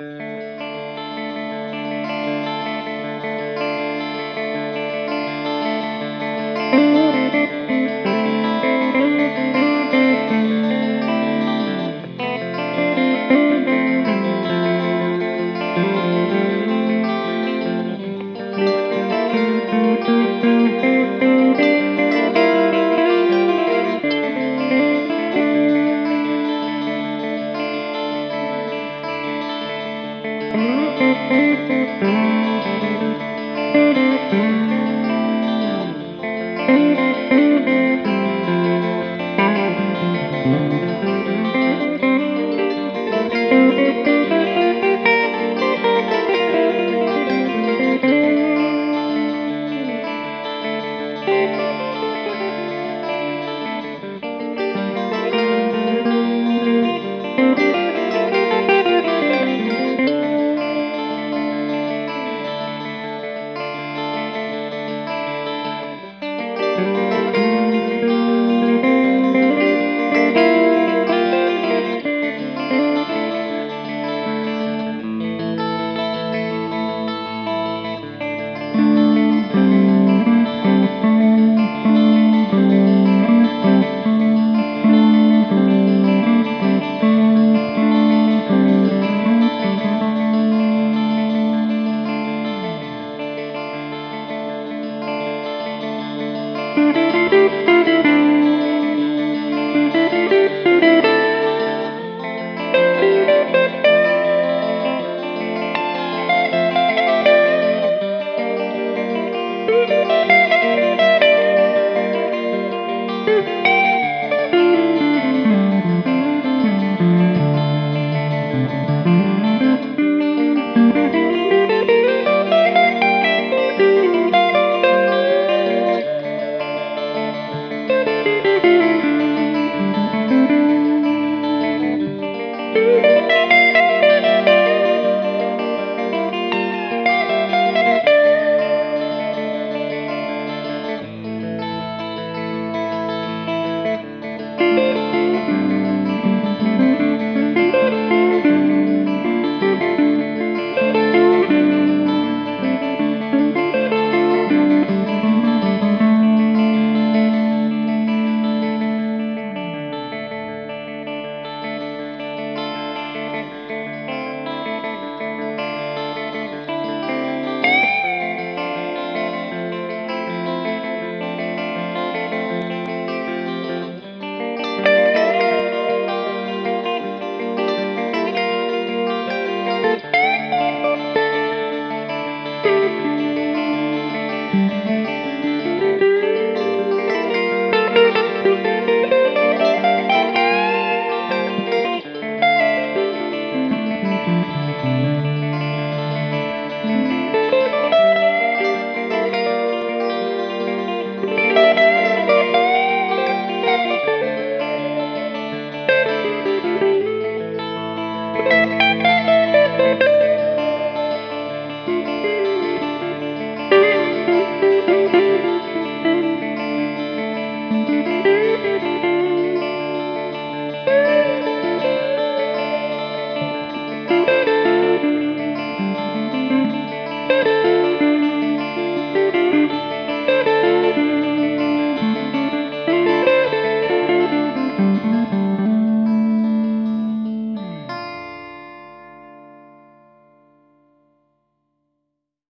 Mm-hmm. Música